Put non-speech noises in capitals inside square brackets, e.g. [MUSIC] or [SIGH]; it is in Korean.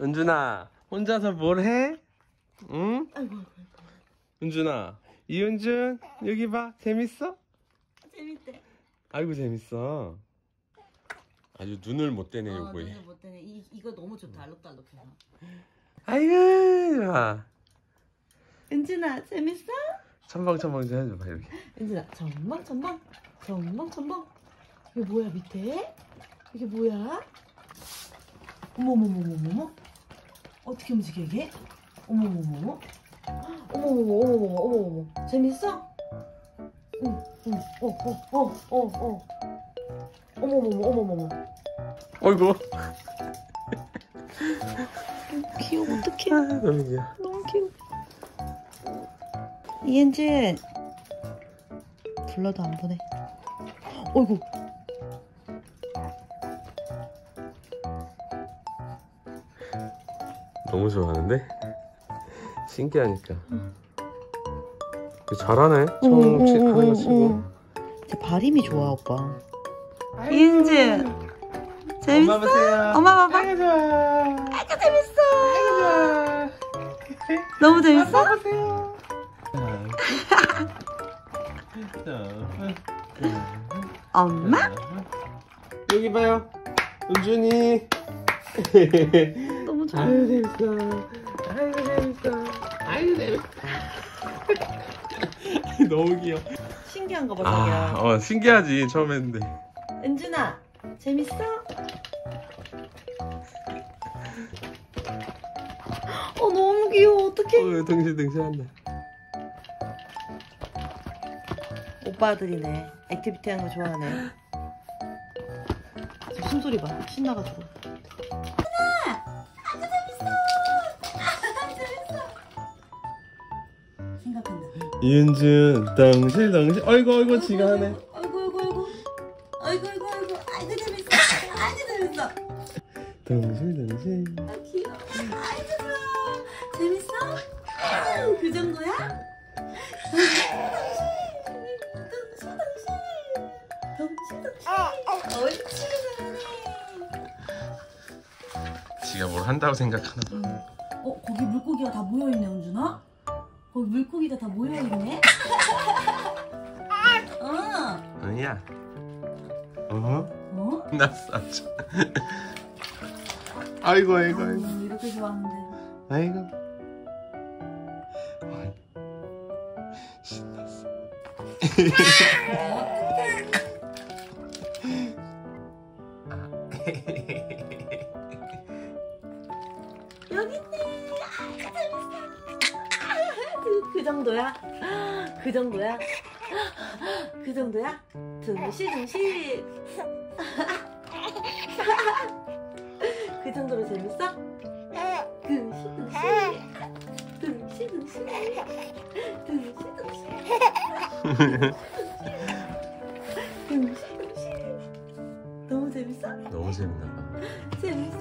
은준아 혼자서 뭘 해? 응? 아이고 아이고 은준아 이은준 여기 봐 재밌어? 재밌대 아이고 재밌어 아주 눈을 못 떼네 어, 요거에 눈을 못 떼네 이, 이거 너무 좋다 알록달록해서 아이고 좋아 은진아 재밌어? 첨벙첨벙 좀 해줘봐 전방 전방 전방 전방 이게 뭐야 밑에? 이게 뭐야? 어머머머머머머 어떻게 움직여 이게? 어머머머머. 어머머머 어머머머 어머머머. 재밌어? 응응어어 어 어 어. 어머머머 어머머머. 어이구. [LAUGHS] 귀여워 어떡해. 아, 너무 귀여워. 너무 귀여워. 이은진. 불러도 안 보내. 어이구 너무 좋아하는데? 신기하니까. 잘하네. 처음 치- 하는 거 치고. 제 발음이 좋아 오빠. 이은진 재밌어? 엄마 보세요. 엄마 봐봐. 아이고 좋아. 아이고 재밌어. 아이고 좋아. 너무 재밌어? 아빠 보세요. 엄마? 여기 봐요. 은준이 [LAUGHS] 좋아 아유 재밌어 아이고 재밌어 아이고 재밌어 너무 귀여워. 신기한 거봐 아, 자기야 어 신기하지 처음 했는데. 은준아 재밌어? 어 너무 귀여워. 어떡해. 어, 덩실덩실한데. 오빠들이네. activity 하는 거 좋아하네. 지금 숨소리 봐. 신나가지고 이은준 덩실덩실. 어이구 어이구 지가 하네. 아이고 아이고 아이고. 아이고 아이고 아이고. 아이고 재밌어. 아이고 재밌어. 덩실덩실. 아 귀여워. 아이고 좋아 재밌어? 아유, 그 정도야? 덩실덩실 잘하네 지가 뭘 한다고 생각하나 봐. 어 거기 물고기가 다 모여있네 은준아 거기 물고기가 다 모여있네? 어. 은희야. 어? 어? 났어 아주 [LAUGHS] 아이고 아이고 아이고. 음, 이렇게 좋아하는데. 아이고. 아이, 신났어. [LAUGHS] 여기 있네. 아이고 재밌어 그, 그 정도야? 그 정도야? 그 정도야? 둥실 둥실 그 정도로 재밌어? 둥실 둥실 둥실 둥실 둥실 둥실 둥실 둥실 너무 재밌어? 너무 재밌나 봐 재밌어?